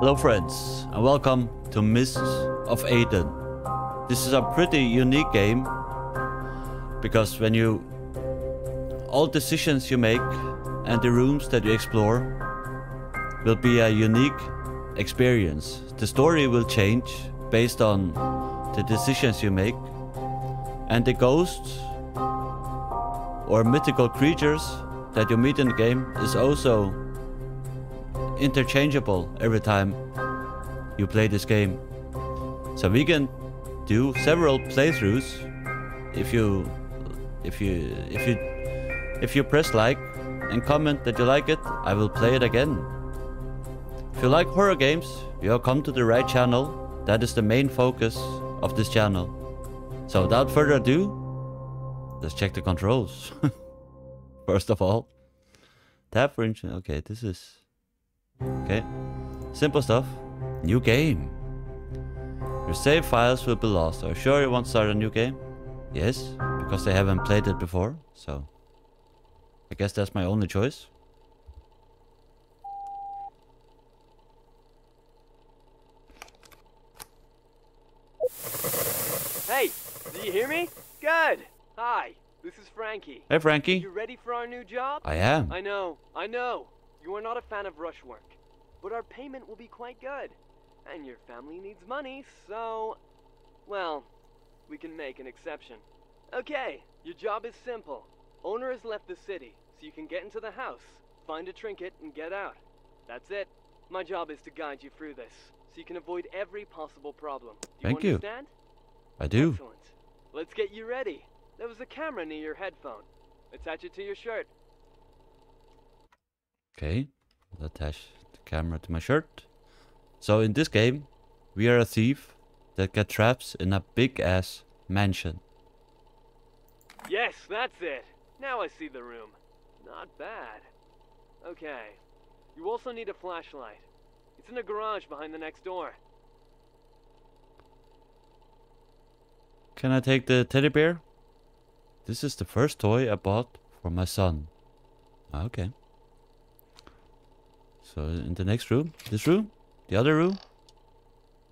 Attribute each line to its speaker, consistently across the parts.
Speaker 1: Hello friends and welcome to Mists of Aiden. This is a pretty unique game because when you all decisions you make and the rooms that you explore will be a unique experience. The story will change based on the decisions you make and the ghosts or mythical creatures that you meet in the game is also interchangeable every time you play this game. So we can do several playthroughs if you if you if you if you press like and comment that you like it, I will play it again. If you like horror games, you have come to the right channel. That is the main focus of this channel. So without further ado, let's check the controls. First of all, tap for engine. Okay, this is Okay. Simple stuff. New game. Your save files will be lost. Are you sure you want to start a new game? Yes, because they haven't played it before, so I guess that's my only choice.
Speaker 2: Hey, do you hear me? Good. Hi, this is Frankie.
Speaker 1: Hey Frankie.
Speaker 2: You ready for our new job?
Speaker 1: I am.
Speaker 2: I know, I know. You are not a fan of rush work, but our payment will be quite good. And your family needs money, so... Well, we can make an exception. Okay, your job is simple. Owner has left the city, so you can get into the house, find a trinket, and get out. That's it. My job is to guide you through this, so you can avoid every possible problem. Do you
Speaker 1: Thank you.
Speaker 2: understand?
Speaker 1: I do.
Speaker 2: Excellent. Let's get you ready. There was a camera near your headphone. Attach it to your shirt.
Speaker 1: Okay. I'll attach the camera to my shirt. So in this game, we are a thief that get trapped in a big ass mansion.
Speaker 2: Yes, that's it. Now I see the room. Not bad. Okay. You also need a flashlight. It's in the garage behind the next door.
Speaker 1: Can I take the teddy bear? This is the first toy I bought for my son. Okay. So in the next room, this room, the other room.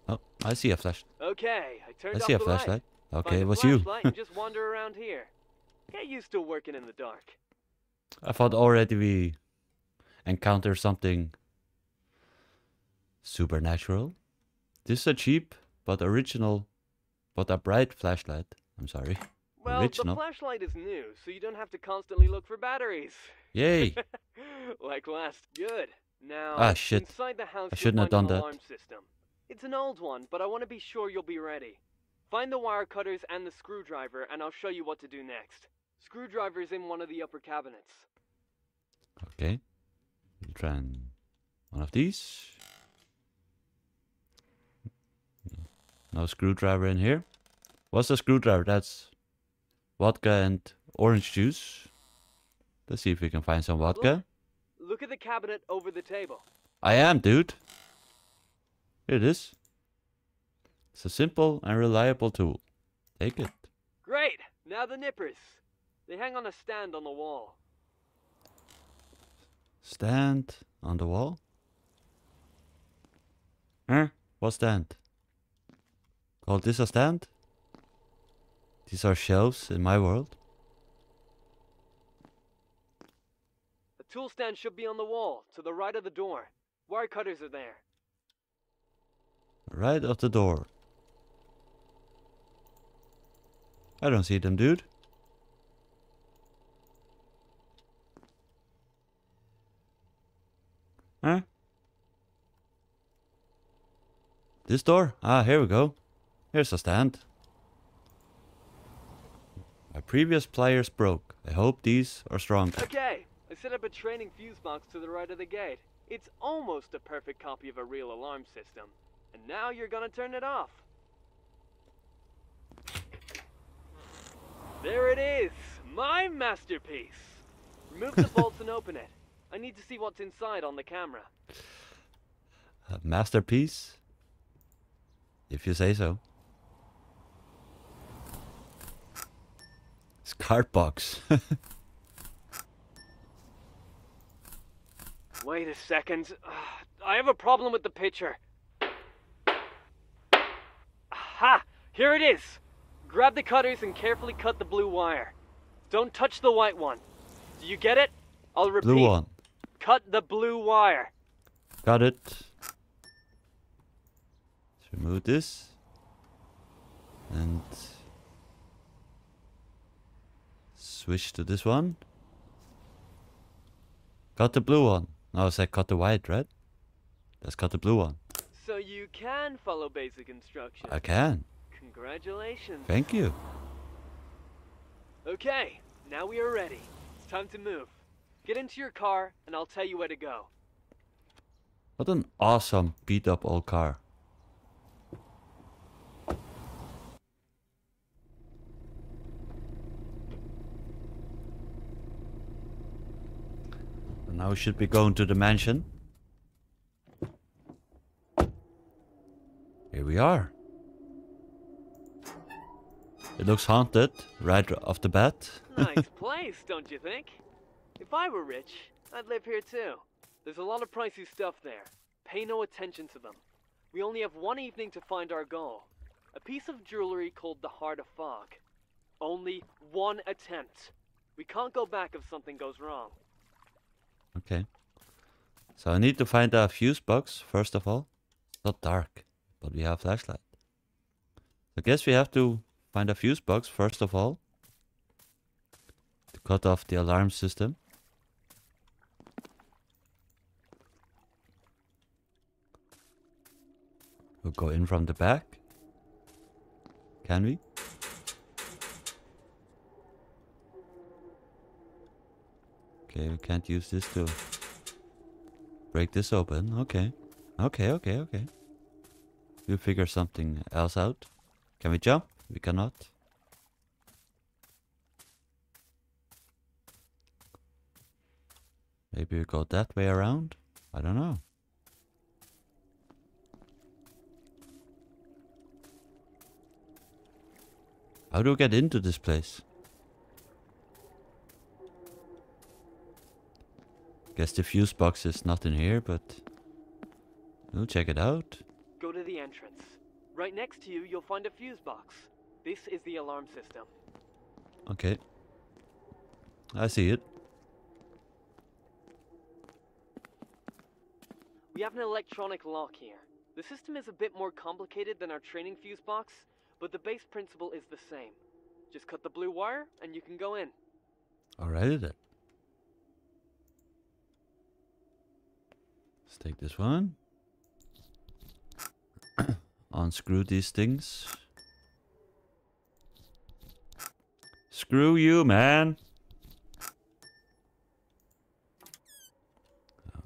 Speaker 1: Oh, I see a flash.
Speaker 2: Okay, I turned
Speaker 1: I see a
Speaker 2: the
Speaker 1: flashlight.
Speaker 2: light.
Speaker 1: Okay, it was you.
Speaker 2: flashlight just wander around here. Get used to working in the dark.
Speaker 1: I thought already we encountered something supernatural. This is a cheap but original, but a bright flashlight. I'm sorry.
Speaker 2: Well,
Speaker 1: Original.
Speaker 2: the flashlight is new, so you don't have to constantly look for batteries.
Speaker 1: Yay!
Speaker 2: like last. Good. Now,
Speaker 1: Ah, shit.
Speaker 2: inside the house,
Speaker 1: I shouldn't have done that.
Speaker 2: system. It's an old one, but I want to be sure you'll be ready. Find the wire cutters and the screwdriver, and I'll show you what to do next. Screwdriver's in one of the upper cabinets.
Speaker 1: Okay. We'll try and one of these. No screwdriver in here. What's the screwdriver? That's vodka and orange juice. Let's see if we can find some vodka.
Speaker 2: Look at the cabinet over the table.
Speaker 1: I am, dude. Here it is. It's a simple and reliable tool. Take it.
Speaker 2: Great! Now the nippers. They hang on a stand on the wall.
Speaker 1: Stand on the wall. Huh? What stand? Call this a stand? These are shelves in my world.
Speaker 2: Tool stand should be on the wall, to the right of the door. Wire cutters are there.
Speaker 1: Right of the door. I don't see them, dude. Huh? This door? Ah, here we go. Here's a stand. My previous pliers broke. I hope these are stronger.
Speaker 2: Okay, I set up a training fuse box to the right of the gate. It's almost a perfect copy of a real alarm system. And now you're gonna turn it off. There it is! My masterpiece! Remove the bolts and open it. I need to see what's inside on the camera.
Speaker 1: A masterpiece? If you say so. It's card box.
Speaker 2: Wait a second. I have a problem with the picture. Aha! Here it is! Grab the cutters and carefully cut the blue wire. Don't touch the white one. Do you get it? I'll repeat.
Speaker 1: Blue one.
Speaker 2: Cut the blue wire.
Speaker 1: Got it. Let's remove this. And switch to this one. Got the blue one. I said cut the white, right? Let's cut the blue one.
Speaker 2: So you can follow basic instructions.
Speaker 1: I can.
Speaker 2: Congratulations.
Speaker 1: Thank you.
Speaker 2: Okay, now we are ready. It's time to move. Get into your car, and I'll tell you where to go.
Speaker 1: What an awesome beat up old car. Now we should be going to the mansion. Here we are. It looks haunted right off the bat.
Speaker 2: Nice place, don't you think? If I were rich, I'd live here too. There's a lot of pricey stuff there. Pay no attention to them. We only have one evening to find our goal. A piece of jewelry called the Heart of Fog. Only one attempt. We can't go back if something goes wrong.
Speaker 1: Okay. So I need to find a fuse box first of all. It's not dark, but we have flashlight. I guess we have to find a fuse box first of all. To cut off the alarm system. We'll go in from the back. Can we? Okay, we can't use this to break this open. Okay. Okay, okay, okay. We'll figure something else out. Can we jump? We cannot. Maybe we go that way around? I don't know. How do we get into this place? Guess the fuse box is not in here, but we'll check it out.
Speaker 2: Go to the entrance. Right next to you, you'll find a fuse box. This is the alarm system.
Speaker 1: Okay. I see it.
Speaker 2: We have an electronic lock here. The system is a bit more complicated than our training fuse box, but the base principle is the same. Just cut the blue wire and you can go in.
Speaker 1: Alrighty then. Let's take this one. Unscrew these things. Screw you, man.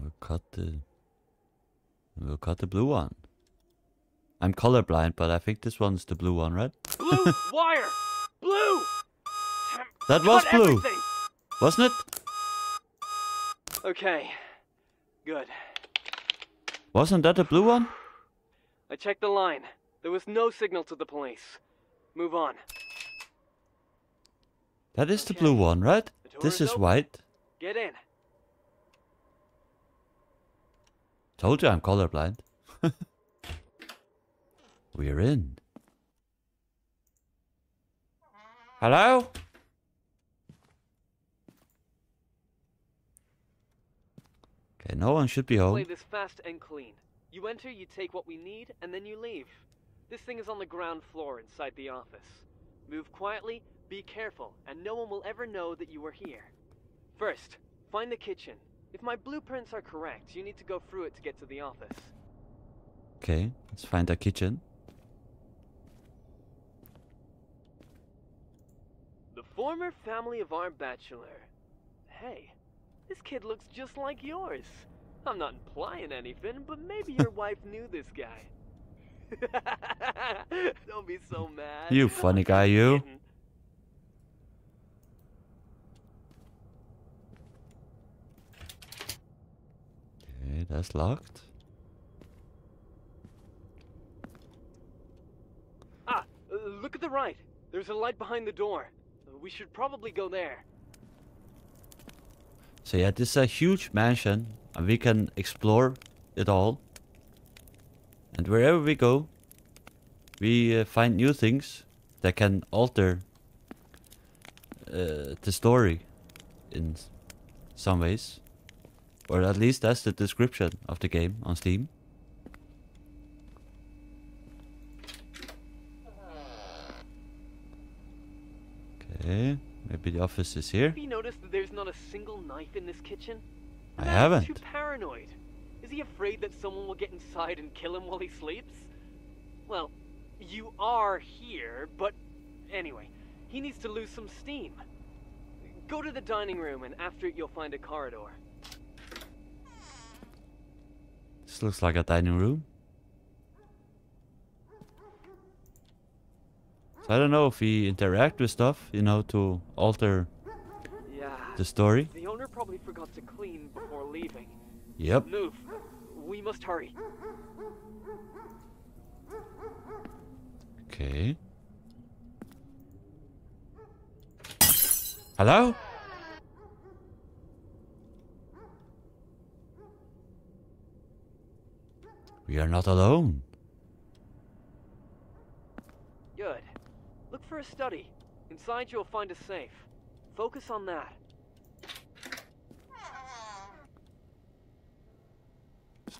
Speaker 1: We'll cut the. We'll cut the blue one. I'm colorblind, but I think this one's the blue one, right?
Speaker 2: Blue wire! Blue!
Speaker 1: That was blue,
Speaker 2: everything!
Speaker 1: wasn't it?
Speaker 2: Okay. Good.
Speaker 1: Wasn't that the blue one?
Speaker 2: I checked the line. There was no signal to the police. Move on.
Speaker 1: That is the blue one, right? This
Speaker 2: is
Speaker 1: is white.
Speaker 2: Get in.
Speaker 1: Told you I'm colorblind. We're in. Hello? No one should be
Speaker 2: Play
Speaker 1: home.
Speaker 2: this fast and clean. You enter, you take what we need, and then you leave. This thing is on the ground floor inside the office. Move quietly, be careful, and no one will ever know that you were here. First, find the kitchen. If my blueprints are correct, you need to go through it to get to the office.
Speaker 1: Okay, let's find the kitchen.
Speaker 2: The former family of our bachelor. Hey, this kid looks just like yours. I'm not implying anything, but maybe your wife knew this guy. Don't be so mad.
Speaker 1: You funny guy, you. Okay, that's locked.
Speaker 2: Ah, uh, look at the right. There's a light behind the door. We should probably go there.
Speaker 1: So yeah, this is a huge mansion, and we can explore it all. And wherever we go, we uh, find new things that can alter uh, the story in some ways. Or at least that's the description of the game on Steam. Okay, maybe the office is here.
Speaker 2: Have you noticed that there's not a single knife in this kitchen?
Speaker 1: I
Speaker 2: man
Speaker 1: haven't.
Speaker 2: Too paranoid. Is he afraid that someone will get inside and kill him while he sleeps? Well, you are here, but anyway, he needs to lose some steam. Go to the dining room, and after it, you'll find a corridor.
Speaker 1: This looks like a dining room. So I don't know if we interact with stuff, you know, to alter
Speaker 2: Yeah.
Speaker 1: the story.
Speaker 2: Owner probably forgot to clean before leaving.
Speaker 1: Yep.
Speaker 2: Move. We must hurry.
Speaker 1: Okay. Hello? We are not alone.
Speaker 2: Good. Look for a study. Inside you'll find a safe. Focus on that.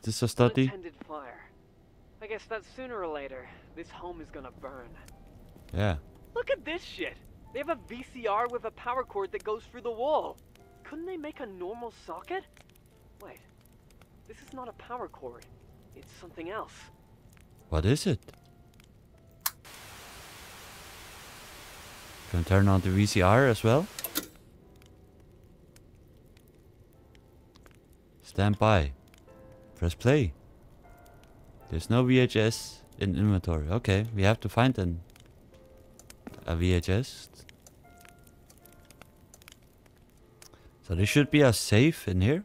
Speaker 1: This is a study?
Speaker 2: Fire. I guess that sooner or later, this home is gonna burn.
Speaker 1: Yeah.
Speaker 2: Look at this shit! They have a VCR with a power cord that goes through the wall. Couldn't they make a normal socket? Wait. This is not a power cord. It's something else.
Speaker 1: What is it? Can turn on the VCR as well? Stand by. Press play. There's no VHS in inventory. Okay, we have to find an a VHS. So there should be a safe in here.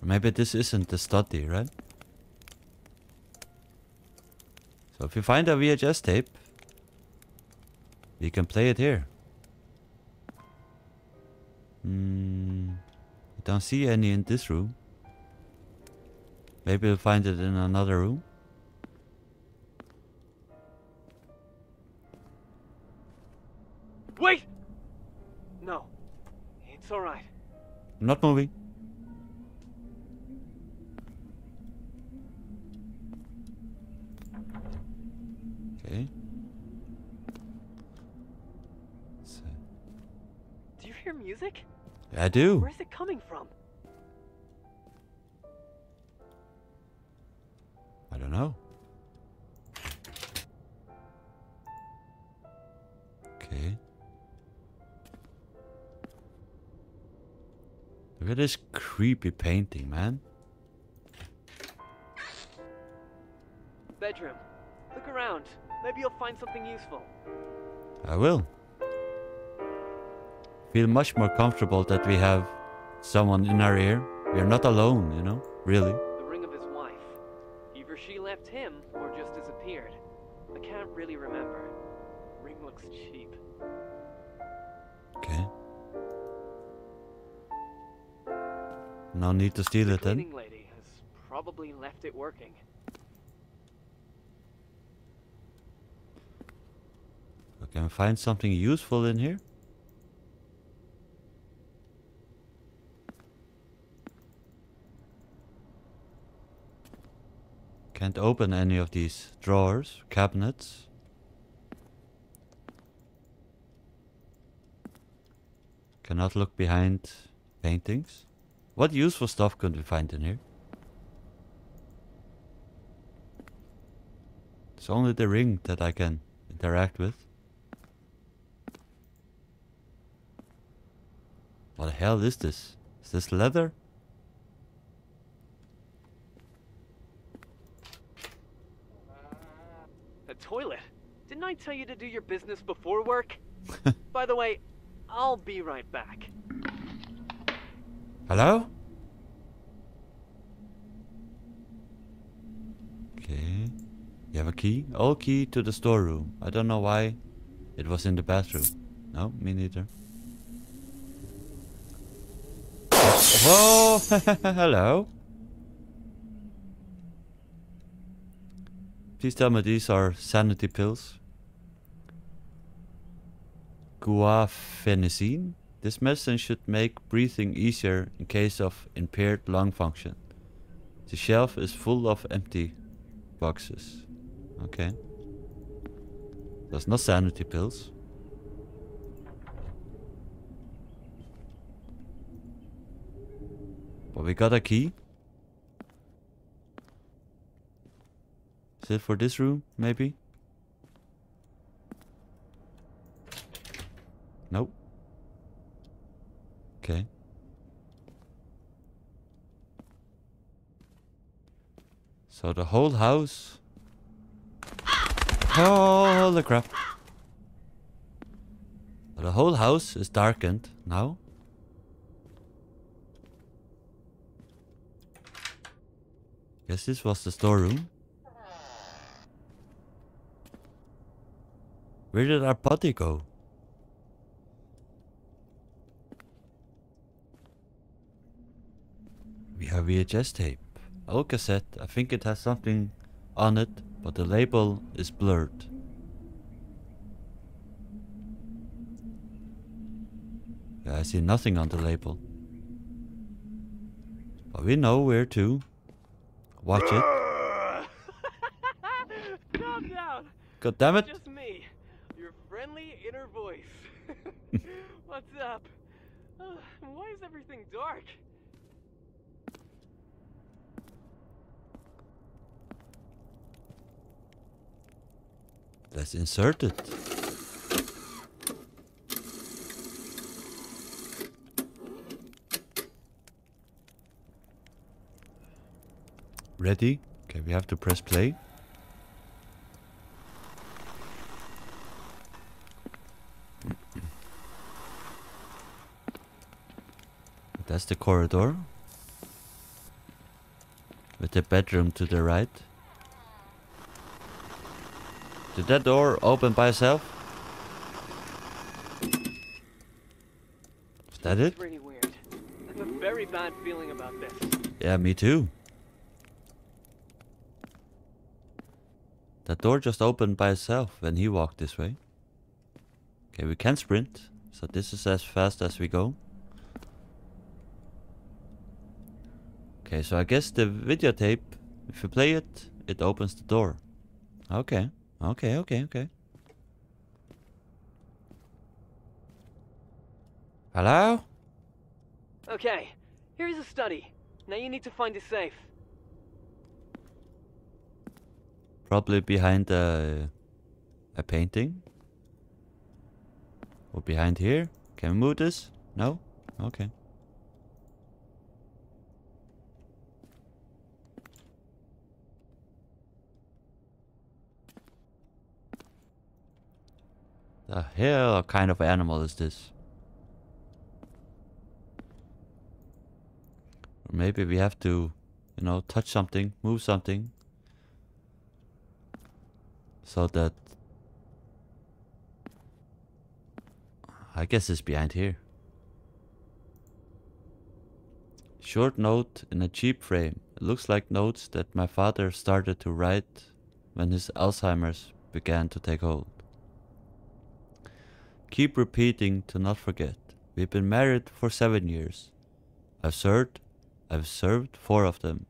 Speaker 1: Maybe this isn't the study, right? So if you find a VHS tape, we can play it here. Mm, I don't see any in this room. Maybe we'll find it in another room.
Speaker 2: Wait! No. It's alright.
Speaker 1: I'm not moving. Okay. So,
Speaker 2: Do you hear music?
Speaker 1: I do.
Speaker 2: Where's it coming from?
Speaker 1: I don't know. Okay. Look at this creepy painting, man.
Speaker 2: Bedroom. Look around. Maybe you'll find something useful.
Speaker 1: I will. Feel much more comfortable that we have someone in our ear. We are not alone, you know? Really.
Speaker 2: The ring of his wife. Either she left him or just disappeared. I can't really remember. Ring looks cheap.
Speaker 1: Okay. No need to steal
Speaker 2: the
Speaker 1: it then.
Speaker 2: lady has probably left it working.
Speaker 1: Can we find something useful in here? Can't open any of these drawers, cabinets. Cannot look behind paintings. What useful stuff could we find in here? It's only the ring that I can interact with. What the hell is this? Is this leather?
Speaker 2: A toilet? Didn't I tell you to do your business before work? By the way, I'll be right back.
Speaker 1: Hello? Okay. You have a key? Oh, key to the storeroom. I don't know why it was in the bathroom. No, me neither. Whoa! Hello. Please tell me these are sanity pills. Guaifenesin. This medicine should make breathing easier in case of impaired lung function. The shelf is full of empty boxes. Okay. There's no sanity pills. But we got a key. Is it for this room, maybe? Okay. So the whole house... Holy crap. The whole house is darkened now. Guess this was the storeroom. Where did our body go? Have VHS tape. Old cassette. I think it has something on it, but the label is blurred. Yeah, I see nothing on the label. But we know where to watch it.
Speaker 2: Calm down.
Speaker 1: God damn it!
Speaker 2: Just me, your friendly inner voice. What's up? Uh, why is everything dark?
Speaker 1: Let's insert it. Ready? Okay, we have to press play. That's the corridor. With the bedroom to the right. Did that door open by itself? Is that it?
Speaker 2: It's weird. I have a very bad feeling about this.
Speaker 1: Yeah, me too. That door just opened by itself when he walked this way. Okay, we can sprint. So this is as fast as we go. Okay, so I guess the videotape, if you play it, it opens the door. Okay, okay, okay, okay. Hello?
Speaker 2: Okay, here's a study. Now you need to find a safe.
Speaker 1: Probably behind a, a painting. Or behind here. Can we move this? No? Okay. The hell kind of animal is this? Maybe we have to, you know, touch something, move something. So that... I guess it's behind here. Short note in a cheap frame. It looks like notes that my father started to write when his Alzheimer's began to take hold. Keep repeating to not forget. We've been married for seven years. I've served, I've served four of them.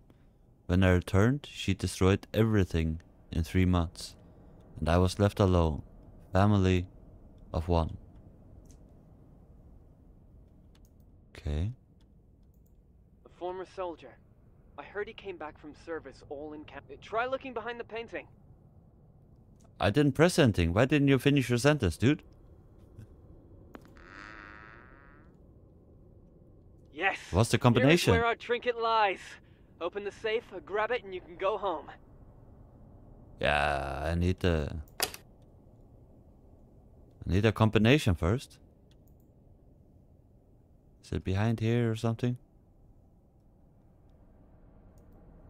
Speaker 1: When I returned, she destroyed everything in three months, and I was left alone. Family of one. Okay.
Speaker 2: A former soldier. I heard he came back from service all in cap. Try looking behind the painting.
Speaker 1: I didn't press anything. Why didn't you finish your sentence, dude?
Speaker 2: Yes.
Speaker 1: What's the combination?
Speaker 2: Here's where our trinket lies. Open the safe, grab it, and you can go home.
Speaker 1: Yeah, I need the. I need a combination first. Is it behind here or something?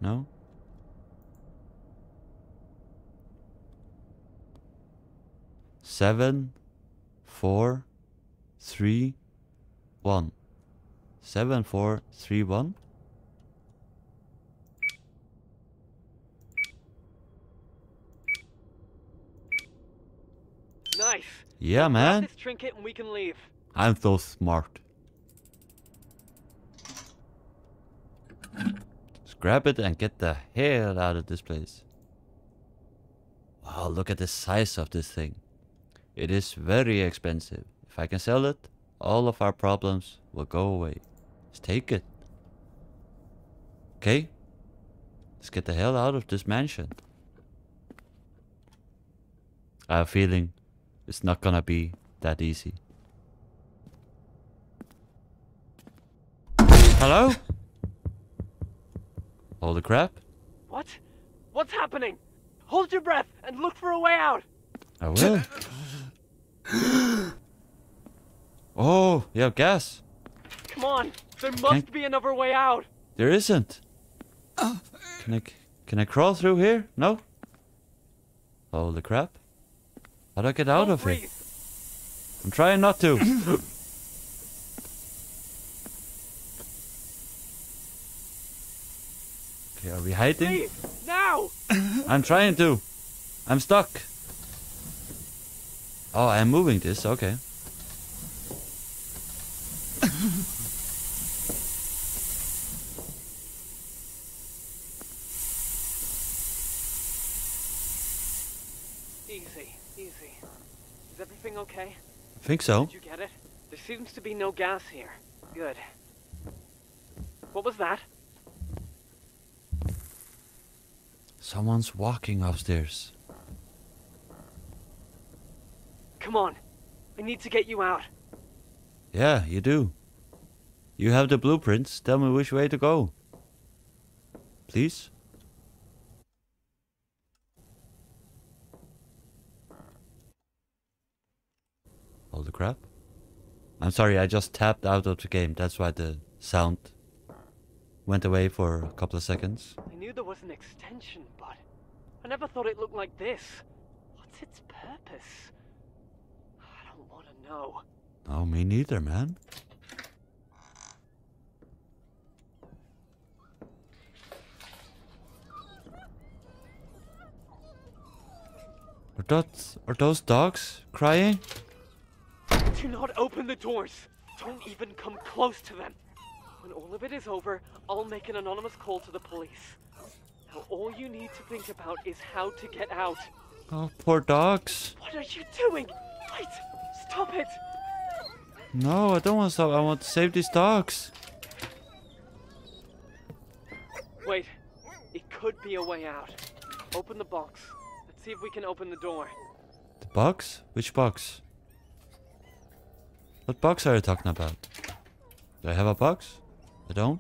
Speaker 1: No? Seven, four, three, one. 7431.
Speaker 2: Nice.
Speaker 1: Yeah, man.
Speaker 2: this trinket and we can leave.
Speaker 1: I'm so smart. Just grab it and get the hell out of this place. Wow, look at the size of this thing. It is very expensive. If I can sell it, all of our problems will go away. Let's take it. Okay? Let's get the hell out of this mansion. I have a feeling it's not gonna be that easy. Hello? Holy crap.
Speaker 2: What? What's happening? Hold your breath and look for a way out.
Speaker 1: I will. oh, you have gas.
Speaker 2: Come on. There must
Speaker 1: Can-
Speaker 2: be another way out.
Speaker 1: There isn't. Can I can I crawl through here? No. Holy crap. How do I get out
Speaker 2: Don't
Speaker 1: of here? I'm trying not to. okay, are we hiding?
Speaker 2: Breathe. Now.
Speaker 1: I'm trying to. I'm stuck. Oh, I'm moving this. Okay.
Speaker 2: Easy, easy. Is everything okay?
Speaker 1: I think so.
Speaker 2: Did you get it? There seems to be no gas here. Good. What was that?
Speaker 1: Someone's walking upstairs.
Speaker 2: Come on. I need to get you out.
Speaker 1: Yeah, you do. You have the blueprints. Tell me which way to go. Please? Holy crap. I'm sorry, I just tapped out of the game. That's why the sound went away for a couple of seconds.
Speaker 2: I knew there was an extension, but I never thought it looked like this. What's its purpose? I don't want to know.
Speaker 1: Oh, me neither, man. Are those, are those dogs crying?
Speaker 2: Do not open the doors. Don't even come close to them. When all of it is over, I'll make an anonymous call to the police. Now all you need to think about is how to get out.
Speaker 1: Oh, poor dogs.
Speaker 2: What are you doing? Wait! Stop it!
Speaker 1: No, I don't want to stop. I want to save these dogs.
Speaker 2: Wait. It could be a way out. Open the box. Let's see if we can open the door.
Speaker 1: The box? Which box? What box are you talking about? Do I have a box? I don't.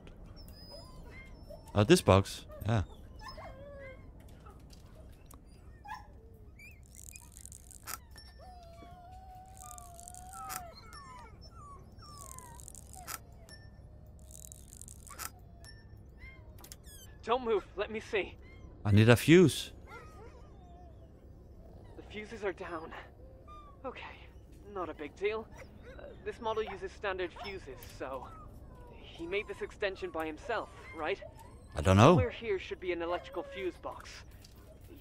Speaker 1: Oh, this box. Yeah.
Speaker 2: Don't move. Let me see.
Speaker 1: I need a fuse.
Speaker 2: The fuses are down. Okay, not a big deal. This model uses standard fuses, so he made this extension by himself, right?
Speaker 1: I don't know.
Speaker 2: Somewhere here should be an electrical fuse box.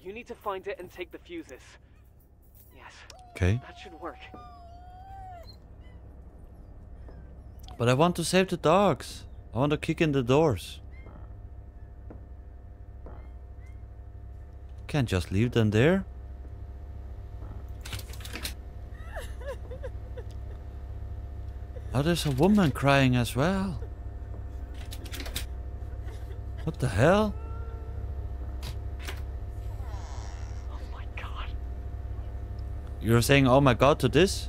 Speaker 2: You need to find it and take the fuses. Yes,
Speaker 1: Okay.
Speaker 2: that should work.
Speaker 1: But I want to save the dogs. I want to kick in the doors. Can't just leave them there. Oh, there's a woman crying as well. What the hell?
Speaker 2: Oh my god.
Speaker 1: You're saying, oh my god, to this?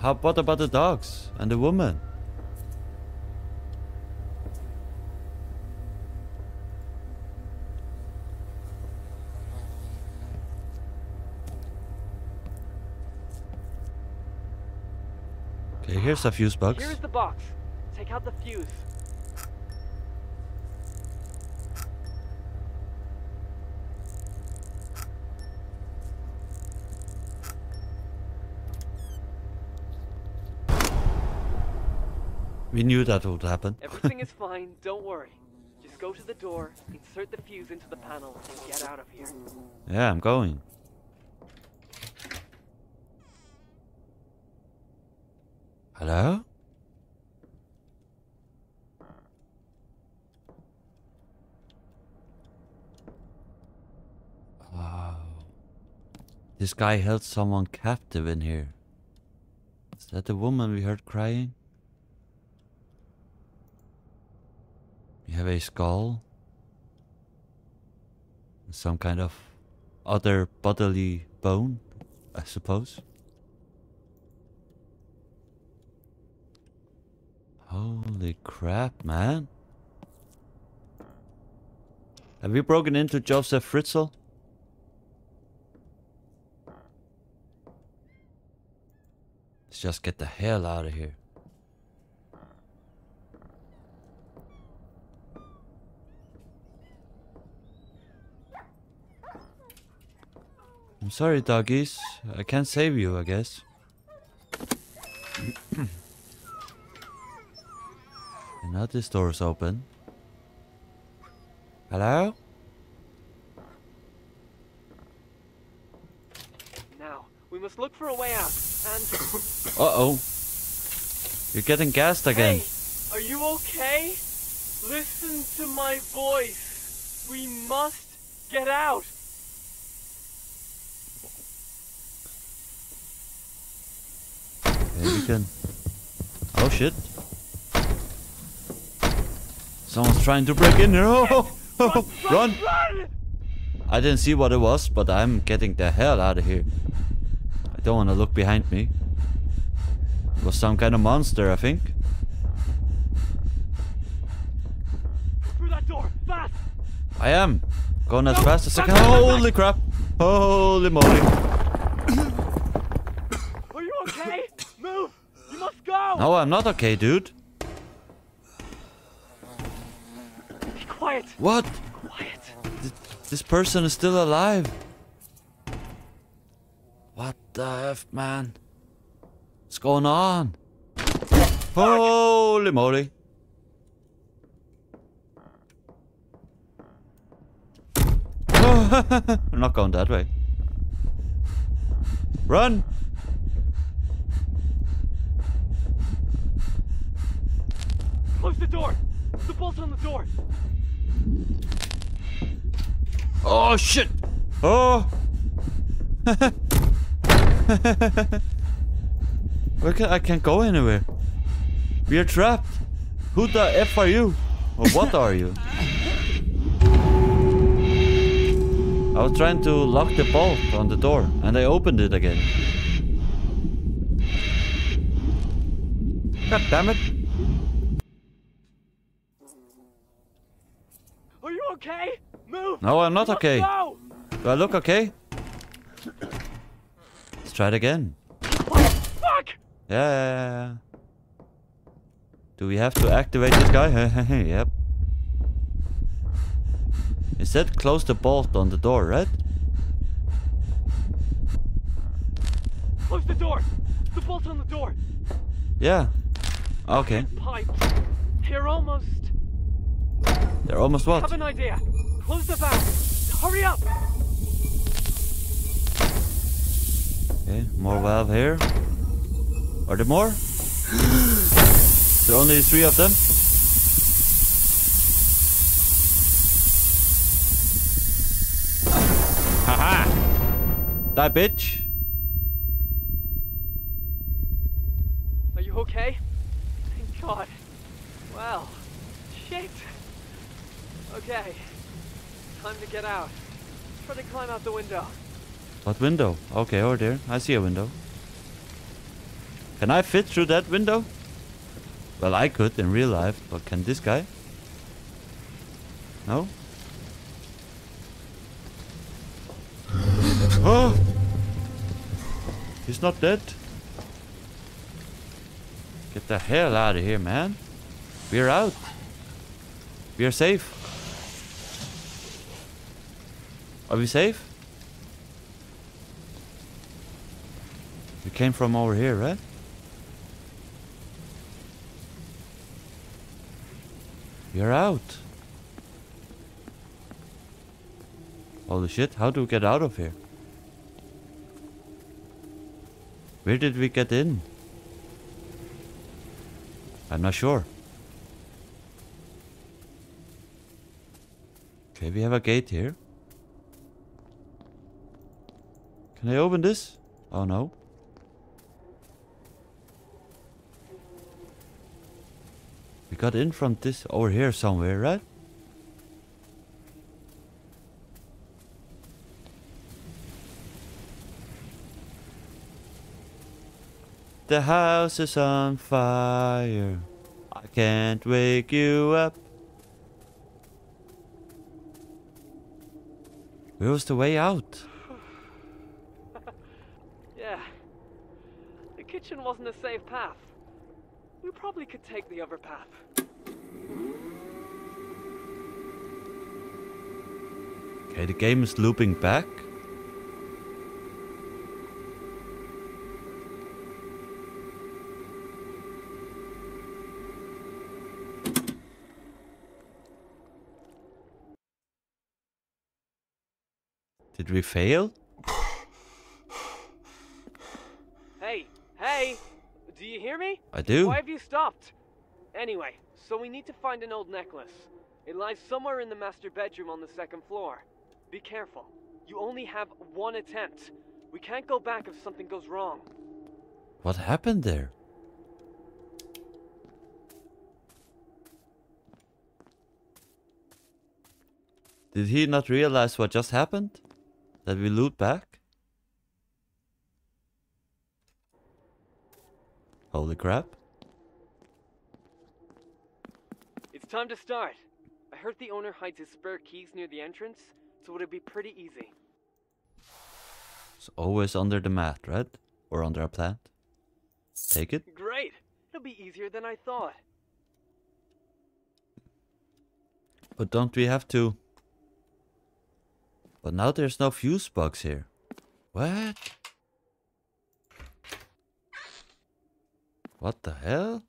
Speaker 1: How- what about the dogs and the woman? Here's a fuse box.
Speaker 2: Here's the box. Take out the fuse.
Speaker 1: We knew that would happen.
Speaker 2: Everything is fine, don't worry. Just go to the door, insert the fuse into the panel, and get out of here.
Speaker 1: Yeah, I'm going. Hello? Wow. This guy held someone captive in here. Is that the woman we heard crying? We have a skull. Some kind of other bodily bone, I suppose. Holy crap, man. Have we broken into Joseph Fritzl? Let's just get the hell out of here. I'm sorry, doggies. I can't save you, I guess. and now this door's open. Hello?
Speaker 2: Now, we must look for a way out, and...
Speaker 1: Uh-oh. You're getting gassed again.
Speaker 2: Hey, are you okay? Listen to my voice. We must get out.
Speaker 1: Maybe we can... Oh shit. Someone's trying to break in here. Oh, oh, oh, run!
Speaker 2: Run!
Speaker 1: I didn't see what it was, but I'm getting the hell out of here. I don't want to look behind me. It was some kind of monster, I think.
Speaker 2: Through that door, fast!
Speaker 1: I am. Going as
Speaker 2: No,
Speaker 1: fast as I can. Holy crap. Holy moly.
Speaker 2: Are you okay? Move! You must go!
Speaker 1: No, I'm not okay, dude.
Speaker 2: Be quiet!
Speaker 1: What?
Speaker 2: Quiet!
Speaker 1: Th- This person is still alive. What the F, man? What's going on? Holy moly. I'm not going that way. Run!
Speaker 2: Close the door! The bolt on the door!
Speaker 1: Oh shit! Oh! Can I can't go anywhere. We are trapped. Who the F are you? Or what are you? I was trying to lock the bolt on the door and I opened it again. God damn it.
Speaker 2: Are you okay? Move!
Speaker 1: No, I'm not okay.
Speaker 2: Go!
Speaker 1: Do I look okay? Let's try it again.
Speaker 2: Fuck!
Speaker 1: Yeah, yeah, yeah, yeah. Do we have to activate this guy? yep. It said close the bolt on the door, right?
Speaker 2: Close the door! The bolt on the door!
Speaker 1: Yeah. Okay.
Speaker 2: Pipes! They're almost...
Speaker 1: They're almost what?
Speaker 2: Have an idea! Close the valve! Hurry up!
Speaker 1: Okay, more valve here. Are there more? there are only three of them? Haha! Die bitch!
Speaker 2: Are you okay? Thank God. Well, shit. Okay. Time to get out. Try to climb out the window.
Speaker 1: What window? Okay, over there. I see a window. Can I fit through that window? Well, I could in real life, but can this guy? No? Oh! He's not dead. Get the hell out of here, man. We're out. We're safe. Are we safe? We came from over here, right? You're out. Holy shit, how do we get out of here? Where did we get in? I'm not sure. Okay, we have a gate here. Can I open this? Oh no. We got in from this over here somewhere, right? The house is on fire. I can't wake you up. Where was the way out?
Speaker 2: Yeah. The kitchen wasn't a safe path. We probably could take the other path.
Speaker 1: Okay, the game is looping back. Did we fail?
Speaker 2: Hey, hey! Do you hear me?
Speaker 1: I do.
Speaker 2: Why have you stopped? Anyway, so we need to find an old necklace. It lies somewhere in the master bedroom on the second floor. Be careful. You only have one attempt. We can't go back if something goes wrong.
Speaker 1: What happened there? Did he not realize what just happened? That we loot back? Holy crap.
Speaker 2: It's time to start. I heard the owner hides his spare keys near the entrance, so it'll be pretty easy.
Speaker 1: It's always under the mat, right? Or under a plant. Take it.
Speaker 2: Great! It'll be easier than I thought.
Speaker 1: But don't we have to... But now there's no fuse box here. What? What the hell?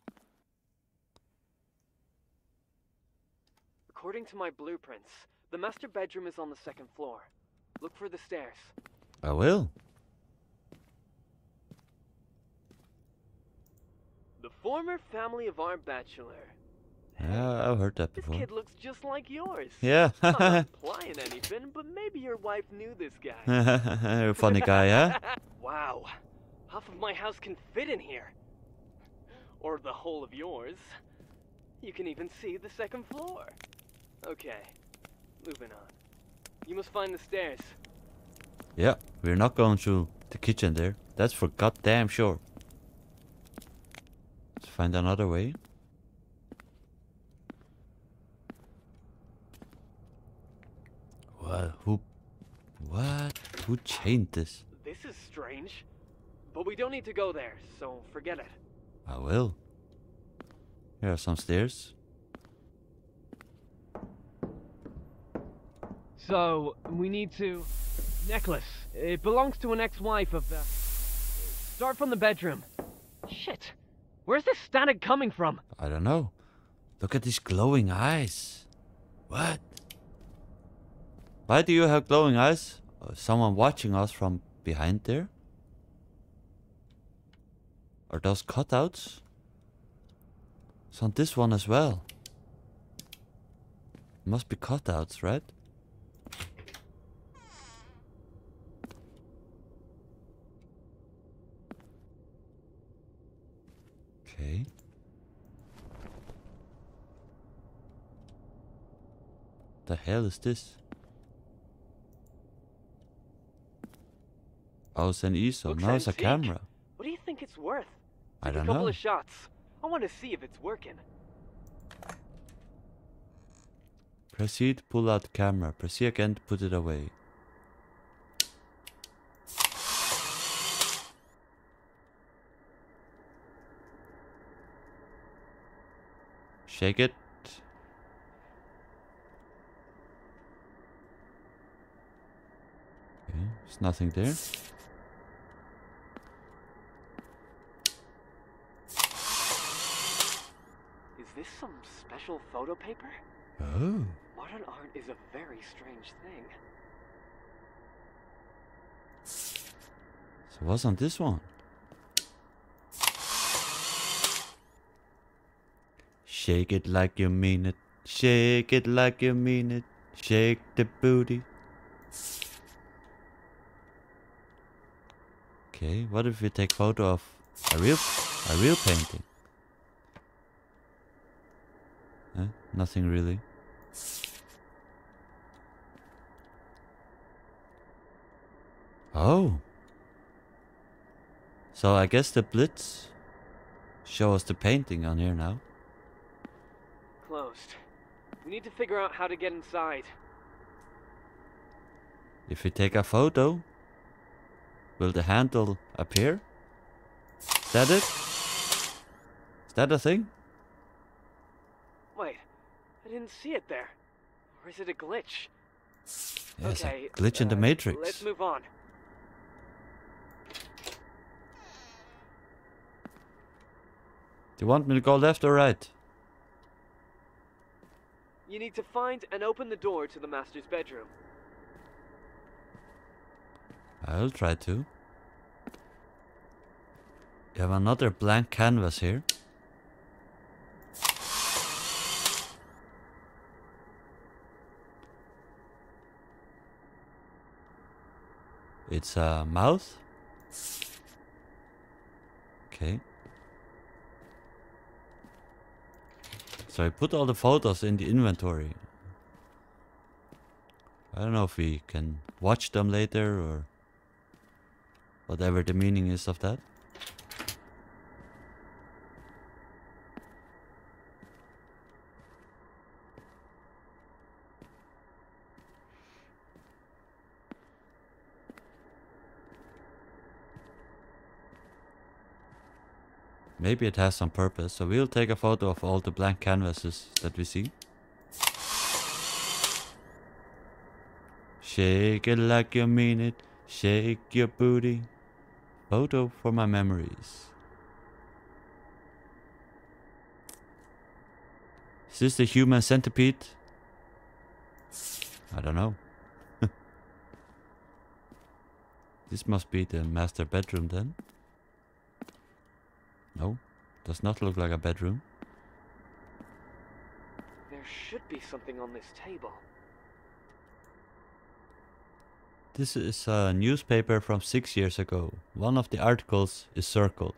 Speaker 2: According to my blueprints, the master bedroom is on the second floor. Look for the stairs.
Speaker 1: I will.
Speaker 2: The former family of our bachelor.
Speaker 1: Yeah, I've heard that before.
Speaker 2: This kid looks just like yours.
Speaker 1: Yeah.
Speaker 2: I'm not implying anything, but maybe your wife knew this guy.
Speaker 1: You're a funny guy, huh?
Speaker 2: wow. Half of my house can fit in here. Or the whole of yours. You can even see the second floor. Okay, moving on. You must find the stairs.
Speaker 1: Yeah, we're not going through the kitchen there. That's for goddamn sure. Let's find another way. What? Who? What? Who chained this?
Speaker 2: This is strange. But we don't need to go there, so forget it.
Speaker 1: I will. Here are some stairs.
Speaker 2: So, we need to... Necklace. It belongs to an ex-wife of the... Start from the bedroom. Shit. Where's this static coming from?
Speaker 1: I don't know. Look at these glowing eyes. What? Why do you have glowing eyes? Someone watching us from behind there? Are those cutouts? It's on this one as well. Must be cutouts, right? Okay. The hell is this? Oh, it's an ISO.
Speaker 2: Looks
Speaker 1: Now it's a camera.
Speaker 2: What do you think it's worth?
Speaker 1: I don't
Speaker 2: a couple
Speaker 1: know.
Speaker 2: of shots. I want to see if it's working.
Speaker 1: Proceed, pull out camera. Proceed again put it away. Shake it. Okay, there's nothing there.
Speaker 2: Is this some special special photo paper?
Speaker 1: Oh.
Speaker 2: Modern art is a very strange thing.
Speaker 1: So what's on this one? Shake it like you mean it. Shake it like you mean it. Shake the booty. Okay, what if we take photo of a real a real painting? Huh? Nothing really. Oh. So I guess the Blitz show us the painting on here now.
Speaker 2: Closed. We need to figure out how to get inside.
Speaker 1: If we take a photo, will the handle appear? Is that it? Is that a thing?
Speaker 2: I didn't see it there. Or is it a glitch?
Speaker 1: Yes,
Speaker 2: okay,
Speaker 1: a glitch in the
Speaker 2: uh,
Speaker 1: matrix.
Speaker 2: Let's move on.
Speaker 1: Do you want me to go left or right?
Speaker 2: You need to find and open the door to the master's bedroom.
Speaker 1: I'll try to. You have another blank canvas here. It's a mouth. Okay. So I put all the photos in the inventory. I don't know if we can watch them later or whatever the meaning is of that. Maybe it has some purpose, so we'll take a photo of all the blank canvases that we see. Shake it like you mean it, shake your booty. Photo for my memories. Is this the human centipede? I don't know. this must be the master bedroom then. No, does not look like a bedroom.
Speaker 2: There should be something on this table.
Speaker 1: This is a newspaper from six years ago. One of the articles is circled.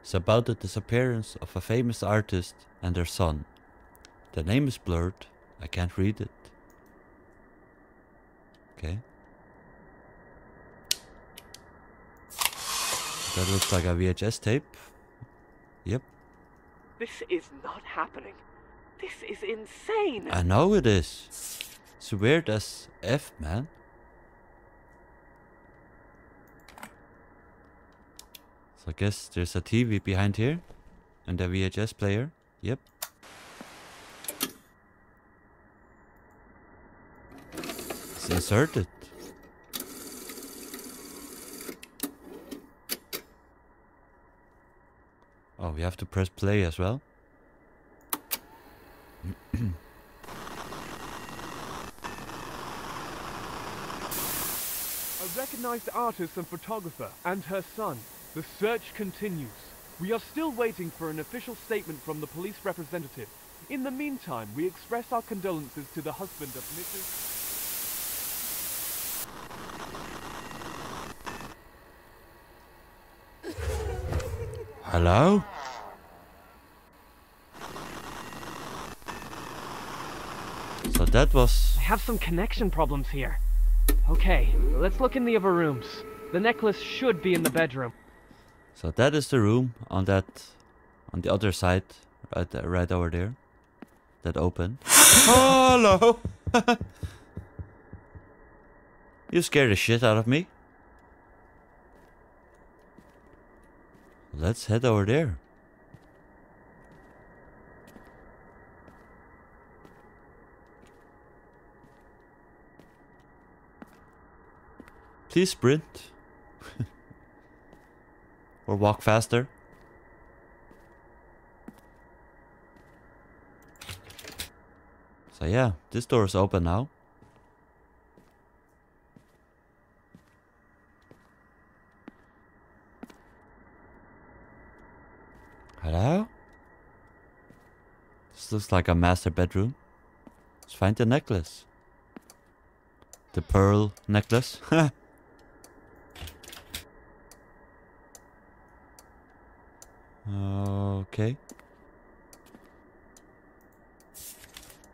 Speaker 1: It's about the disappearance of a famous artist and their son. The name is blurred. I can't read it. Okay. That looks like a VHS tape. Yep.
Speaker 2: This is not happening. This is insane.
Speaker 1: I know it is. It's weird as F, man. So I guess there's a TV behind here. And a VHS player. Yep. It's inserted. Oh, we have to press play as well.
Speaker 3: A recognized artist and photographer and her son. The search continues. We are still waiting for an official statement from the police representative. In the meantime, we express our condolences to the husband of Mrs.
Speaker 1: Hello? So that was
Speaker 2: I have some connection problems here. Okay, let's look in the other rooms. The necklace should be in the bedroom.
Speaker 1: so that is the room on that on the other side right there, right over there. That open. Hello. you scared the shit out of me. Let's head over there. Please sprint. or walk faster. So yeah, this door is open now. Hello? This looks like a master bedroom. Let's find the necklace. The pearl necklace. okay.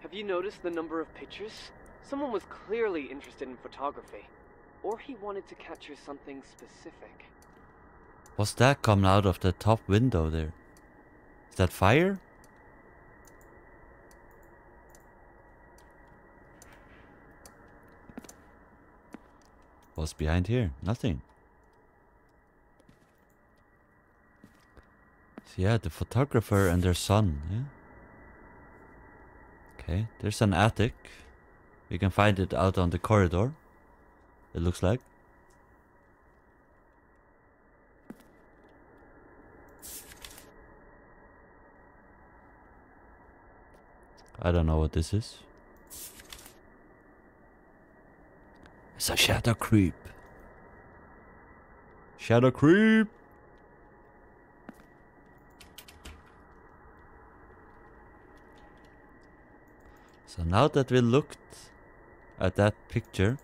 Speaker 2: Have you noticed the number of pictures? Someone was clearly interested in photography. Or he wanted to capture something specific.
Speaker 1: What's that coming out of the top window there? Is that fire? What's behind here? Nothing. So yeah, the photographer and their son, yeah? Okay, there's an attic. We can find it out on the corridor. It looks like. I don't know what this is. A shadow creep. Shadow creep. So now that we looked at that picture,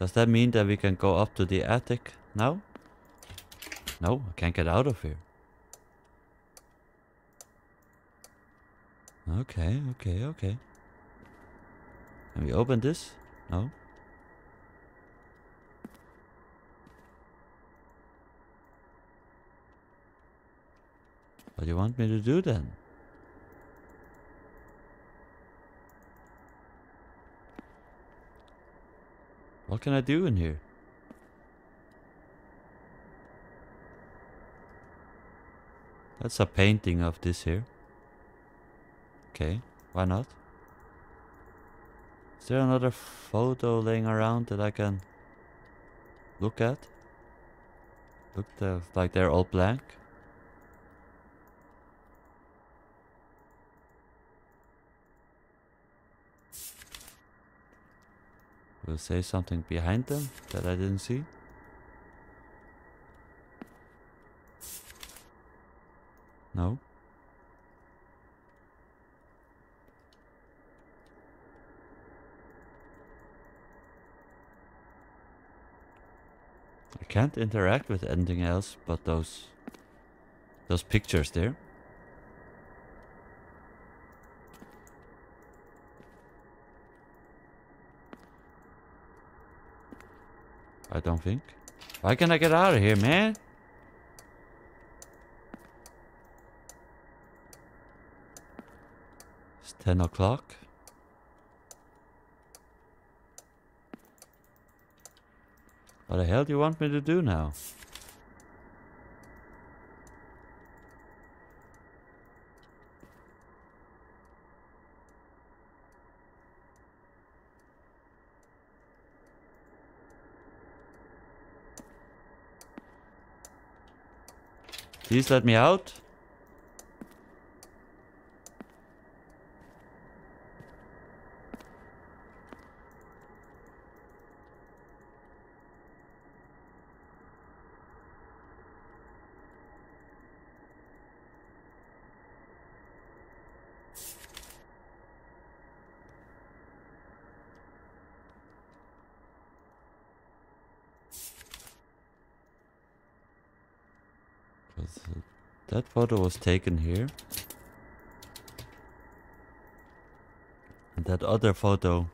Speaker 1: does that mean that we can go up to the attic now? No, I can't get out of here. Okay, okay, okay. Can we open this? No. What do you want me to do then? What can I do in here? That's a painting of this here. Okay, why not? Is there another photo laying around that I can look at? Look the, like they're all blank. Will say something behind them that I didn't see. No. I can't interact with anything else but those those pictures there. I don't think. Why can't I get out of here, man? It's 10 o'clock. What the hell do you want me to do now? Please let me out. That photo was taken here. And that other photo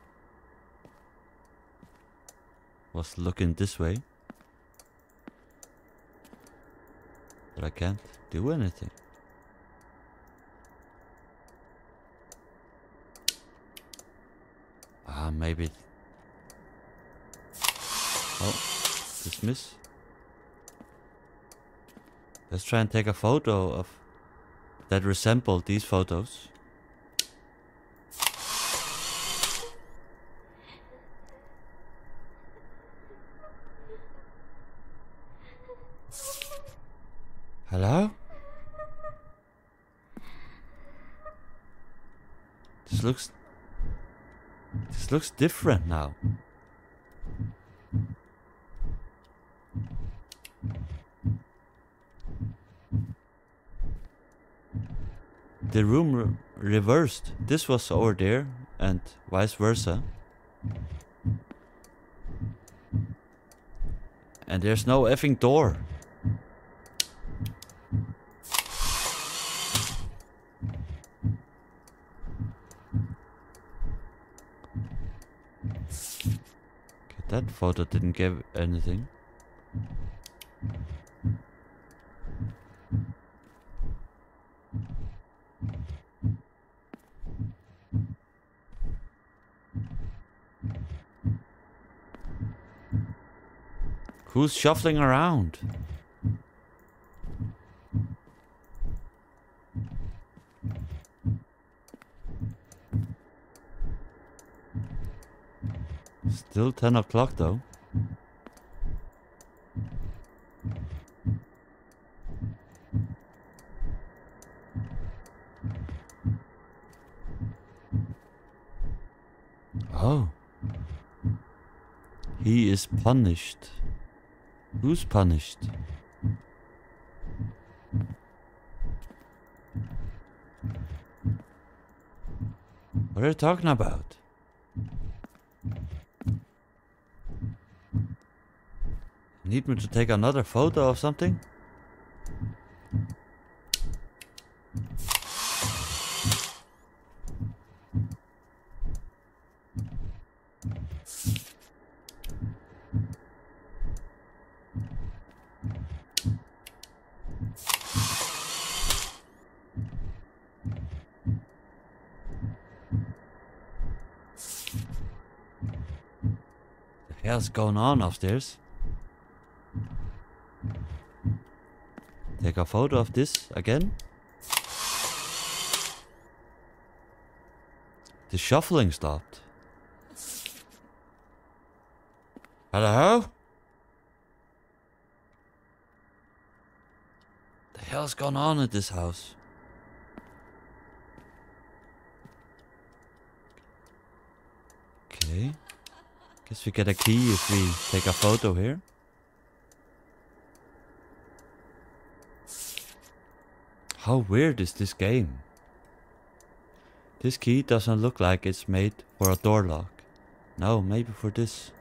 Speaker 1: was looking this way. But I can't do anything. Ah, maybe... Oh, dismiss. Let's try and take a photo of that resemble these photos. Hello? This looks This looks different now. The room re reversed. This was over there and vice versa. And there's no effing door. That photo didn't give anything. Who's shuffling around? Still 10 o'clock though. Oh. He is punished. Who's punished? What are you talking about? Need me to take another photo of something? The hell's going on upstairs? Take a photo of this again. The shuffling stopped. Hello? The hell's going on at this house? Okay. Guess we get a key if we take a photo here. How weird is this game? This key doesn't look like it's made for a door lock. No, maybe for this.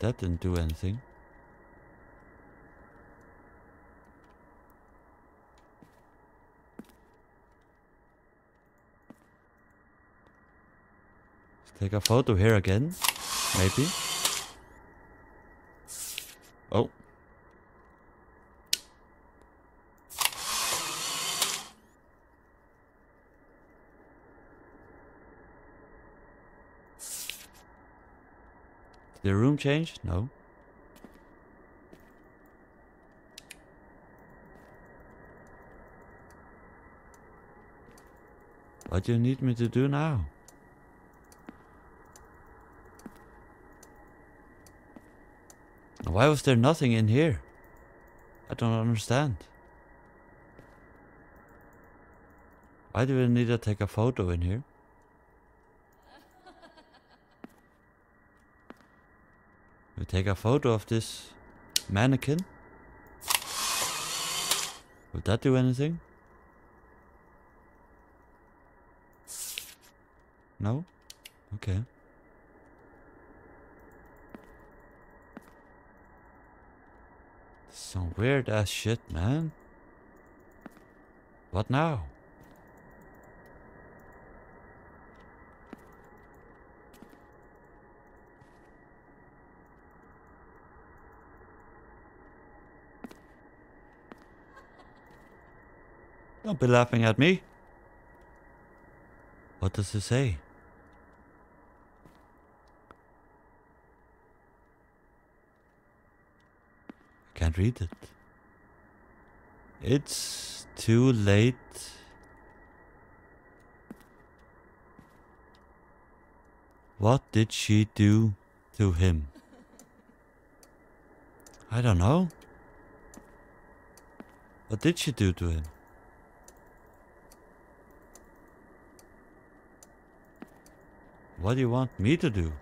Speaker 1: That didn't do anything. Take a photo here again, maybe. Oh. Did the room change? No. What do you need me to do now? Why was there nothing in here? I don't understand. Why do we need to take a photo in here? We take a photo of this mannequin. Will that do anything? No? Okay. Some weird ass shit, man. What now? Don't be laughing at me. What does it say? Can't read it. It's too late. What did she do to him? I don't know. What did she do to him? What do you want me to do?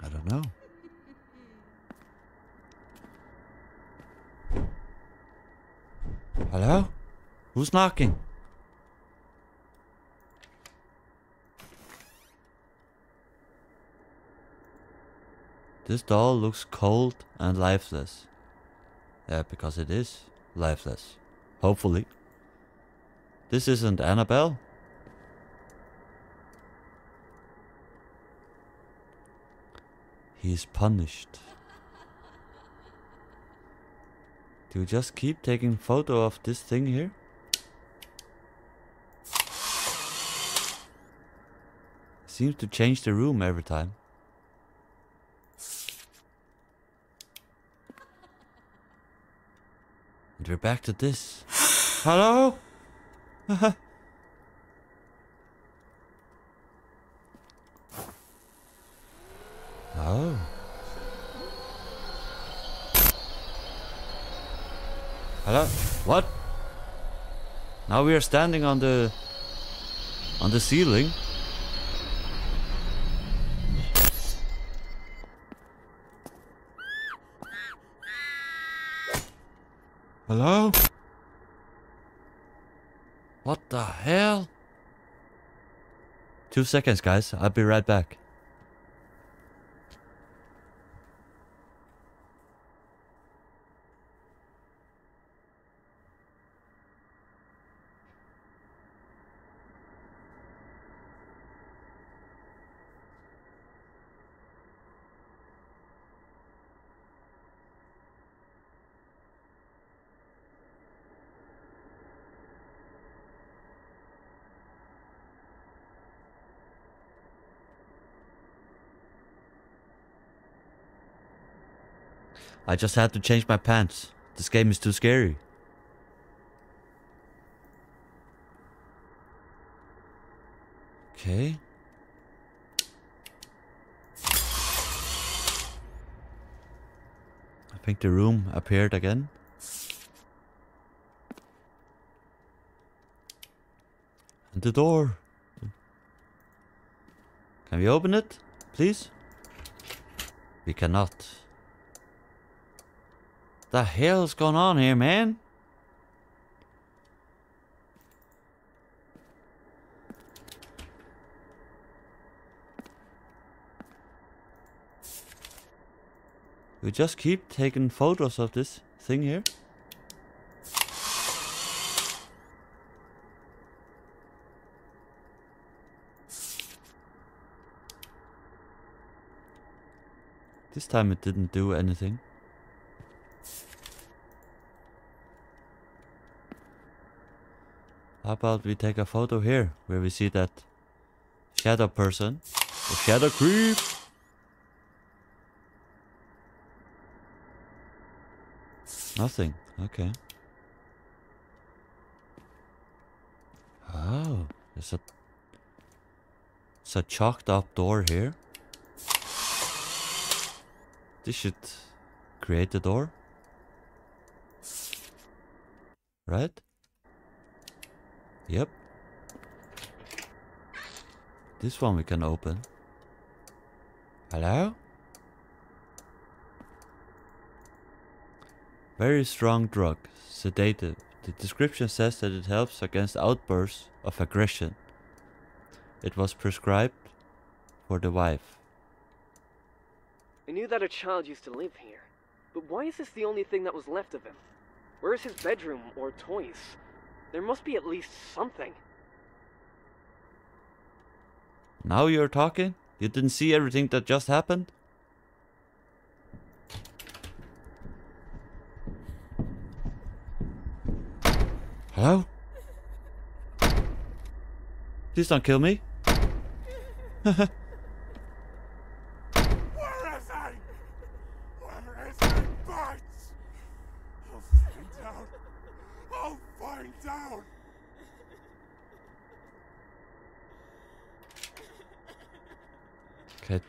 Speaker 1: I don't know. Hello? Who's knocking? This doll looks cold and lifeless. Yeah, because it is lifeless. Hopefully. This isn't Annabelle. He is punished. Do you just keep taking photo of this thing here? Seems to change the room every time. And we're back to this. Hello? oh. Hello? What? Now we are standing on the on the ceiling. Hello? What the hell? Two seconds, guys. I'll be right back. I just had to change my pants. This game is too scary. Okay. I think the room appeared again. And the door. Can we open it, please? We cannot. The hell's going on here, man? We just keep taking photos of this thing here. This time it didn't do anything. How about we take a photo here where we see that shadow person? The shadow creep! Nothing. Okay. Oh, there's a it's a chalked up door here. This should create the door. Right? Yep. This one we can open. Hello? Very strong drug, sedative. The description says that it helps against outbursts of aggression. It was prescribed for the wife.
Speaker 2: I knew that a child used to live here. But why is this the only thing that was left of him? Where's his bedroom or toys? There must be at least something.
Speaker 1: Now you're talking? You didn't see everything that just happened? Hello? Please don't kill me.
Speaker 4: Where is he? Where is he, Bates? I'll find out. I'll find out.
Speaker 1: Okay.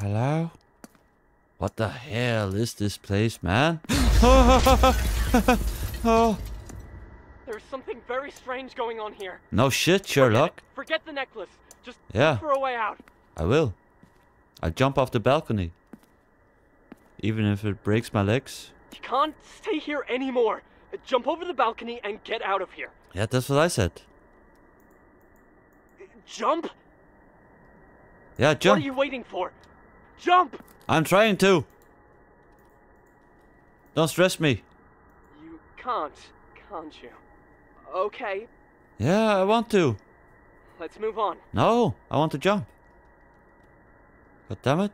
Speaker 1: Hello? What the hell is this place, man? oh,
Speaker 2: There's something very strange going on here.
Speaker 1: no shit,
Speaker 2: Forget
Speaker 1: Sherlock.
Speaker 2: it. Forget the necklace. Just
Speaker 1: Yeah.
Speaker 2: look for a way out.
Speaker 1: I will. I jump off the balcony. Even if it breaks my legs.
Speaker 2: You can't stay here anymore. Uh, Jump over the balcony and get out of here.
Speaker 1: Yeah, that's what I said.
Speaker 2: Jump?
Speaker 1: Yeah, jump.
Speaker 2: What are you waiting for? Jump!
Speaker 1: I'm trying to. Don't stress me.
Speaker 2: You can't, can't you? Okay,
Speaker 1: Yeah, I want to.
Speaker 2: let's move on.
Speaker 1: No, I want to jump. God damn it.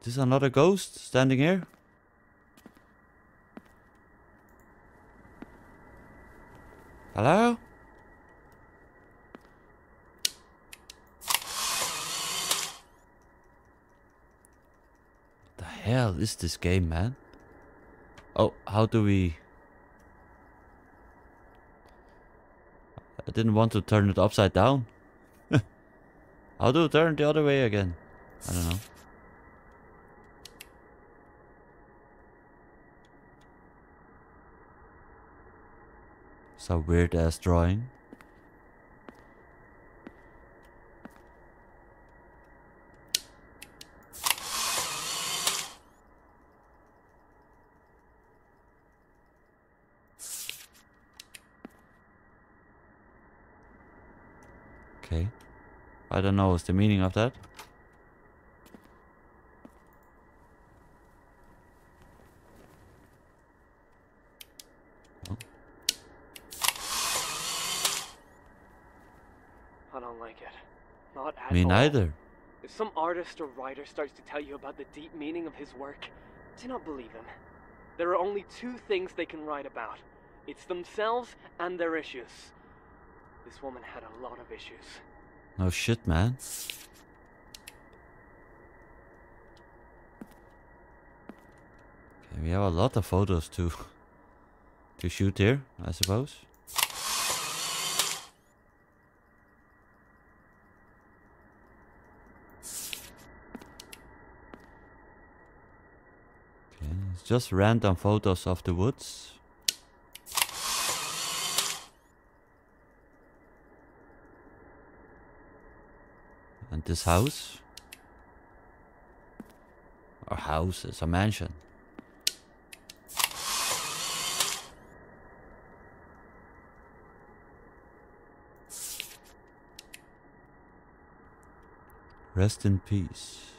Speaker 1: Is this another ghost standing here? Hello? Hell is this game, man? Oh, how do we... I didn't want to turn it upside down. How do I turn the other way again? I don't know. A weird ass drawing. Okay. I don't know what's the meaning of that. Oh,
Speaker 2: I don't like it. Not at
Speaker 1: Me
Speaker 2: all.
Speaker 1: neither.
Speaker 2: If some artist or writer starts to tell you about the deep meaning of his work, do not believe him. There are only two things they can write about it's themselves and their issues. This woman had a lot of issues.
Speaker 1: No shit, man. Okay, we have a lot of photos to to shoot here, I suppose. Okay, it's just random photos of the woods. This house? Or house, it's a mansion. Rest in peace.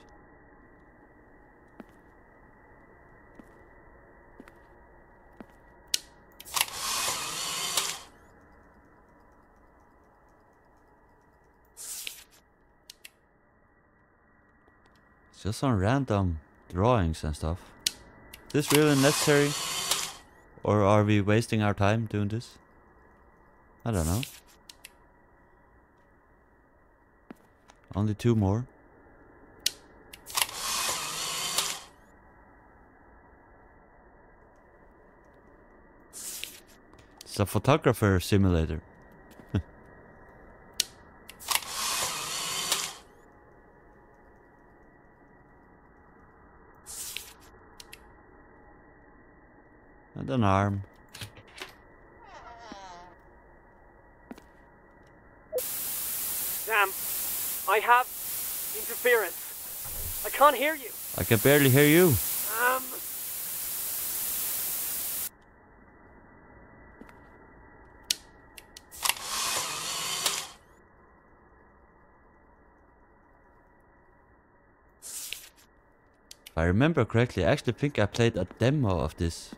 Speaker 1: It's just some random drawings and stuff. Is this really necessary? Or are we wasting our time doing this? I don't know. Only two more. It's a photographer simulator. And an arm.
Speaker 2: Sam, I have interference. I can't hear you.
Speaker 1: I can barely hear you.
Speaker 2: Um,
Speaker 1: If I remember correctly, I actually think I played a demo of this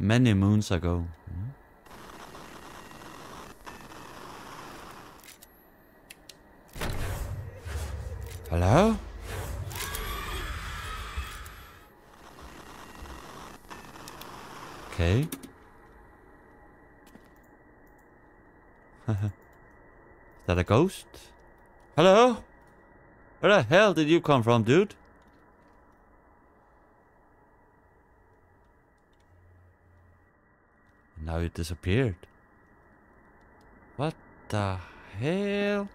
Speaker 1: many moons ago. Hello? Okay. Is that a ghost? Hello? Where the hell did you come from, dude? You disappeared. What the hell?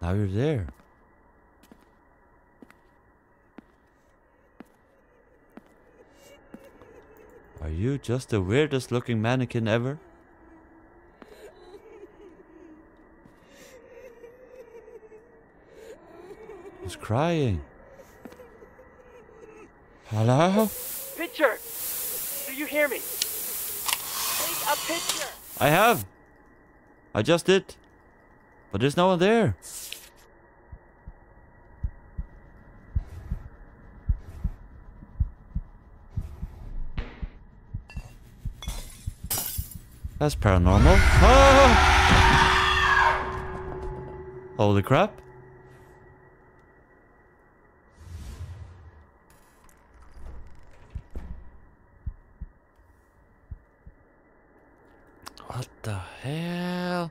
Speaker 1: Now you're there. Are you just the weirdest looking mannequin ever? Who's crying? Hello?
Speaker 2: Pitcher! Do you hear me? Take a picture!
Speaker 1: I have. I just did. But there's no one there. That's paranormal. Ah! Holy crap. What the hell?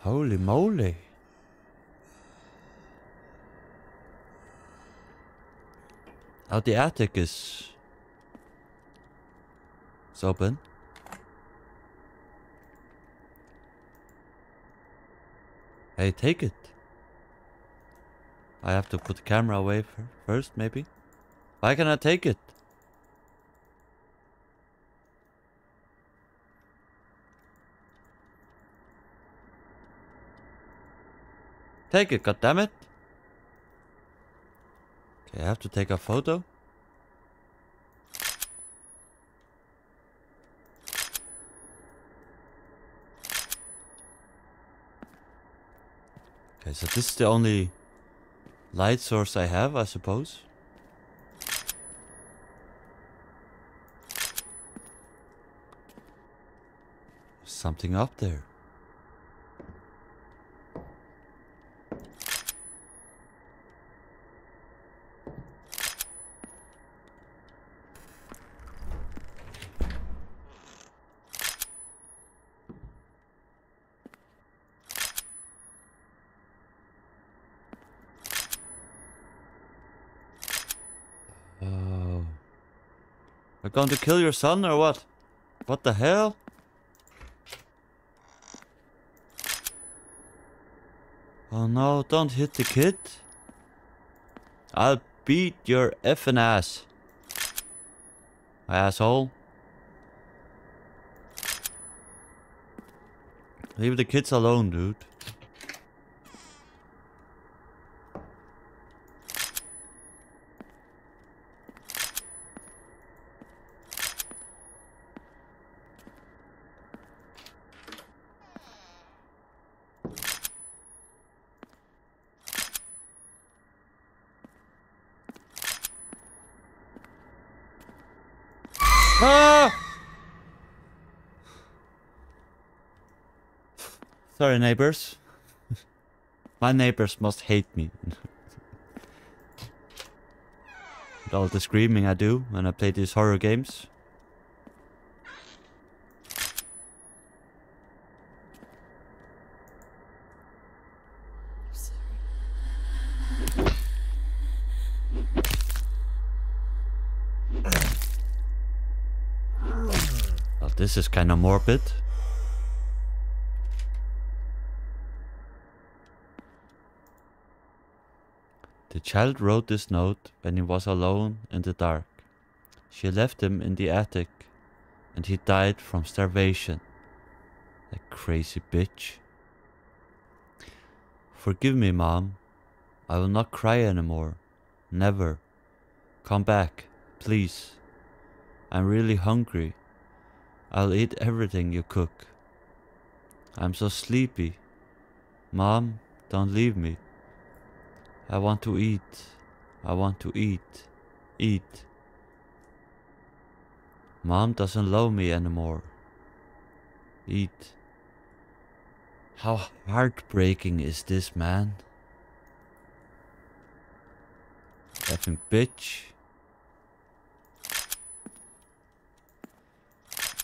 Speaker 1: Holy moly. Oh, the attic is... is open. Hey, take it. I have to put the camera away first, maybe? Why can I take it? Take it, goddammit. Okay, I have to take a photo. Okay, so this is the only light source I have, I suppose. Something up there. Going to kill your son or what? What the hell? Oh no, don't hit the kid. I'll beat your effing ass. Asshole. Leave the kids alone, dude. Ah! Sorry, neighbors. My neighbors must hate me. With all the screaming I do when I play these horror games. Well, this is kind of morbid. Child wrote this note when he was alone in the dark. She left him in the attic and he died from starvation. That crazy bitch. Forgive me, Mom. I will not cry anymore. Never. Come back, please. I'm really hungry. I'll eat everything you cook. I'm so sleepy. Mom, don't leave me. I want to eat. I want to eat. Eat. Mom doesn't love me anymore. Eat. How heartbreaking is this, man? Effing bitch.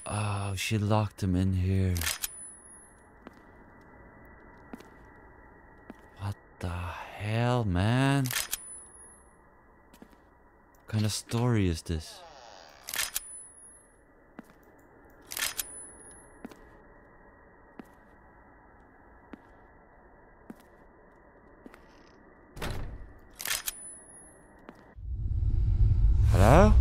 Speaker 1: Oh, she locked him in here. What the hell, man? What kind of story is this? Hello?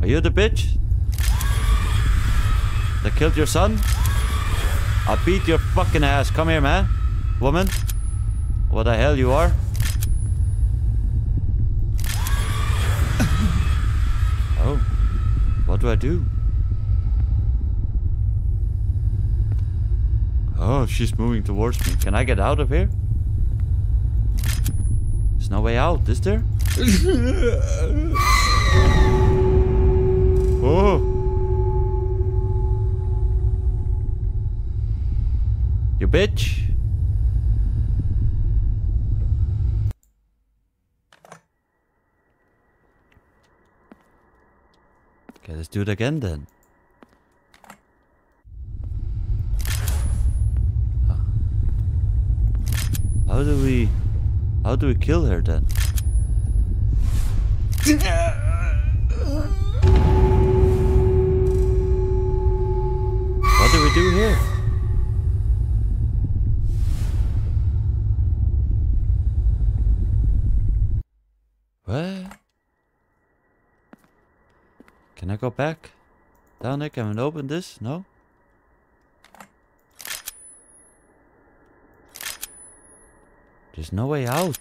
Speaker 1: Are you the bitch? That killed your son? I'll beat your fucking ass. Come here, man. Woman. What the hell you are? oh. What do I do? Oh, she's moving towards me. Can I get out of here? There's no way out, is there? oh. You bitch. Okay, let's do it again then. Ah. How do we... How do we kill her then? What do we do here? What? Can I go back? Down there, can I open this? No? There's no way out.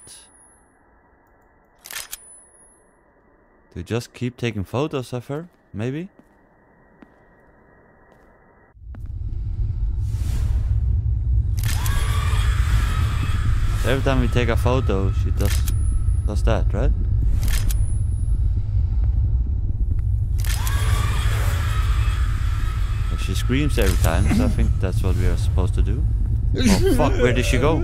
Speaker 1: To just keep taking photos of her, maybe? Every time we take a photo, she does does that, right? She screams every time, so I think that's what we are supposed to do. Oh fuck, where did she go?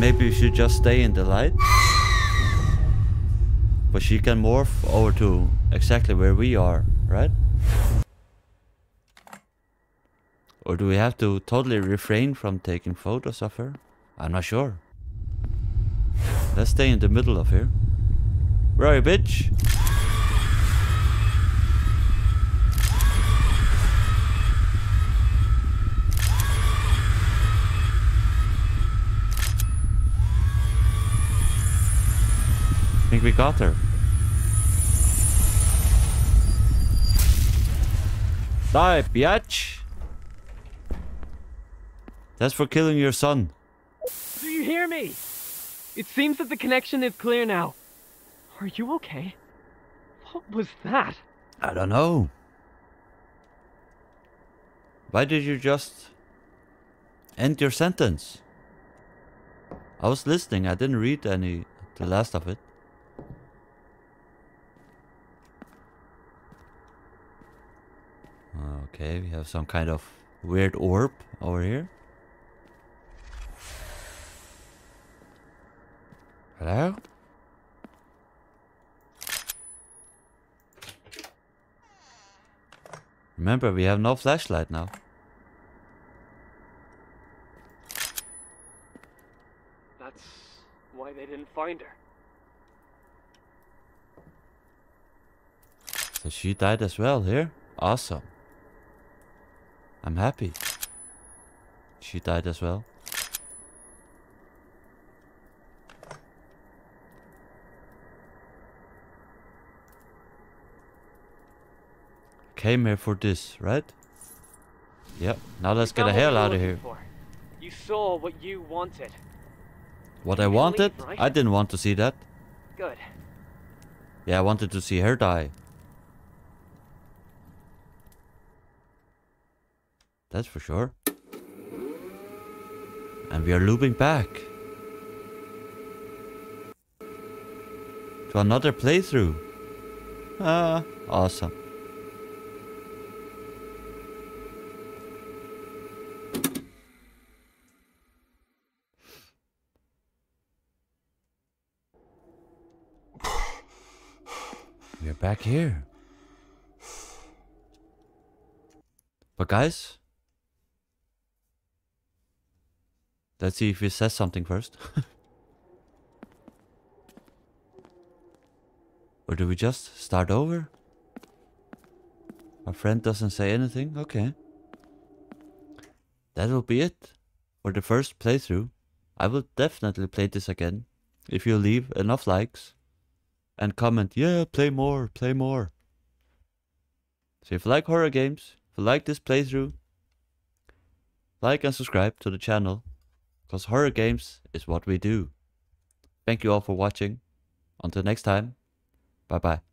Speaker 1: Maybe we should just stay in the light. But she can morph over to exactly where we are, right? Or do we have to totally refrain from taking photos of her? I'm not sure. Let's stay in the middle of here. Where are you, bitch? Think we got her. Die, biatch! That's for killing your son.
Speaker 2: Do you hear me? It seems that the connection is clear now. Are you okay? What was that?
Speaker 1: I don't know. Why did you just end your sentence? I was listening, I didn't read any the last of it. Okay, we have some kind of weird orb over here. Hello? Remember, we have no flashlight now.
Speaker 2: That's why they didn't find her.
Speaker 1: So she died as well here? Awesome. I'm happy. She died as well. Came here for this, right? Yep. Now let's get the hell out of here.
Speaker 2: for. You saw what you wanted.
Speaker 1: What
Speaker 2: You
Speaker 1: I wanted?
Speaker 2: leave, right?
Speaker 1: I didn't want to see that.
Speaker 2: Good.
Speaker 1: Yeah, I wanted to see her die. That's for sure. And we are looping back. To another playthrough. Ah, awesome. We're back here. But guys, let's see if he says something first. or do we just start over? My friend doesn't say anything? Okay. That will be it for the first playthrough. I will definitely play this again if you leave enough likes and comment, yeah, play more, play more. So if you like horror games, if you like this playthrough, like and subscribe to the channel, because horror games is what we do. Thank you all for watching. Until next time, bye bye.